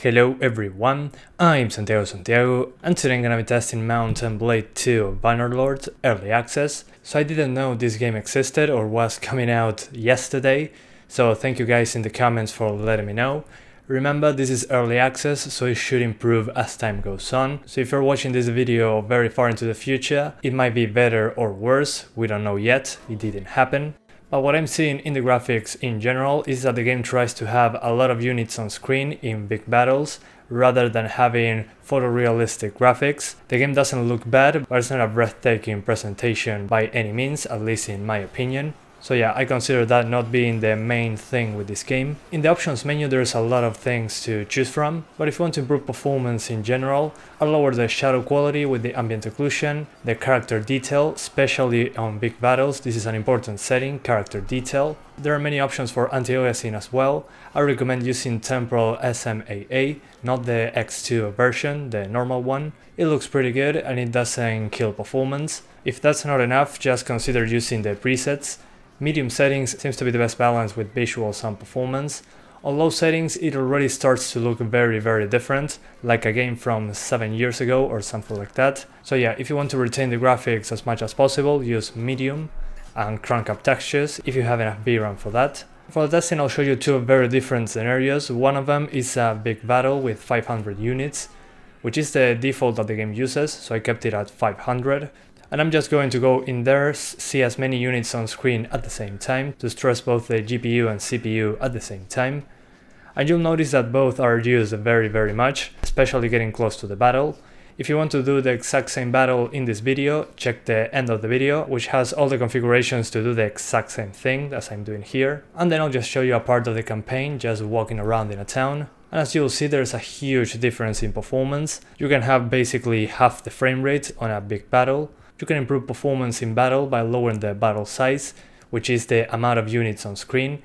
Hello everyone, I'm Santiago Santiago and today I'm gonna be testing Mount & Blade 2 Bannerlord Early Access. So I didn't know this game existed or was coming out yesterday, so thank you guys in the comments for letting me know. Remember this is early access so it should improve as time goes on, so if you're watching this video very far into the future, it might be better or worse, we don't know yet, it didn't happen. But what I'm seeing in the graphics in general is that the game tries to have a lot of units on screen in big battles rather than having photorealistic graphics. The game doesn't look bad, but it's not a breathtaking presentation by any means, at least in my opinion. So yeah, I consider that not being the main thing with this game. In the options menu there's a lot of things to choose from, but if you want to improve performance in general, I'll lower the shadow quality with the ambient occlusion, the character detail, especially on big battles, this is an important setting, character detail. There are many options for anti-aliasing as well, I recommend using temporal SMAA, not the X2 version, the normal one. It looks pretty good and it doesn't kill performance. If that's not enough, just consider using the presets. Medium settings seems to be the best balance with visuals and performance. On low settings it already starts to look very very different, like a game from 7 years ago or something like that. So yeah, if you want to retain the graphics as much as possible, use medium and crank up textures if you have enough VRAM for that. For the testing I'll show you two very different scenarios. One of them is a big battle with 500 units, which is the default that the game uses, so I kept it at 500 and I'm just going to go in there, see as many units on screen at the same time to stress both the GPU and CPU at the same time. And you'll notice that both are used very very much, especially getting close to the battle. If you want to do the exact same battle in this video, check the end of the video, which has all the configurations to do the exact same thing as I'm doing here. And then I'll just show you a part of the campaign, just walking around in a town. And as you'll see, there's a huge difference in performance. You can have basically half the frame rate on a big battle, you can improve performance in battle by lowering the battle size, which is the amount of units on screen.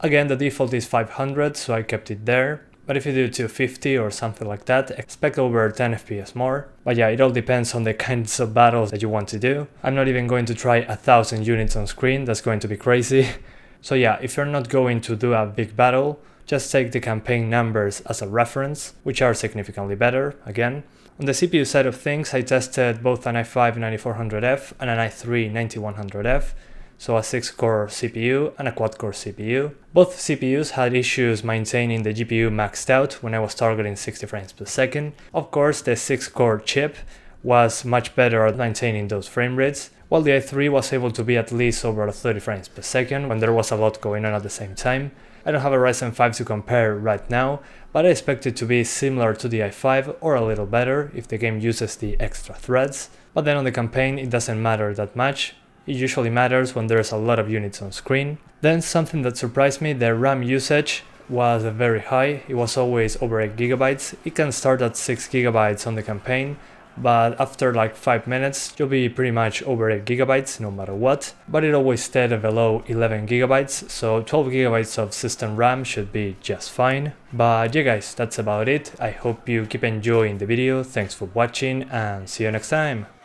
Again, the default is 500, so I kept it there. But if you do 250 or something like that, expect over 10 FPS more. But yeah, it all depends on the kinds of battles that you want to do. I'm not even going to try a thousand units on screen, that's going to be crazy. So yeah, if you're not going to do a big battle, just take the campaign numbers as a reference, which are significantly better, again. On the CPU side of things, I tested both an i5 9400F and an i3 9100F, so a 6-core CPU and a quad-core CPU. Both CPUs had issues maintaining the GPU maxed out when I was targeting 60 frames per second. Of course, the 6-core chip was much better at maintaining those frame rates, while the i3 was able to be at least over 30 frames per second when there was a lot going on at the same time. I don't have a Ryzen 5 to compare right now, but I expect it to be similar to the i5 or a little better if the game uses the extra threads. But then on the campaign it doesn't matter that much, it usually matters when there's a lot of units on screen. Then something that surprised me, the RAM usage was very high, it was always over 8 gigabytes. It can start at 6 gigabytes on the campaign, but after like 5 minutes you'll be pretty much over 8 gigabytes no matter what, but it always stayed below 11 gigabytes, so 12 gigabytes of system RAM should be just fine. But yeah guys, that's about it, I hope you keep enjoying the video, thanks for watching and see you next time!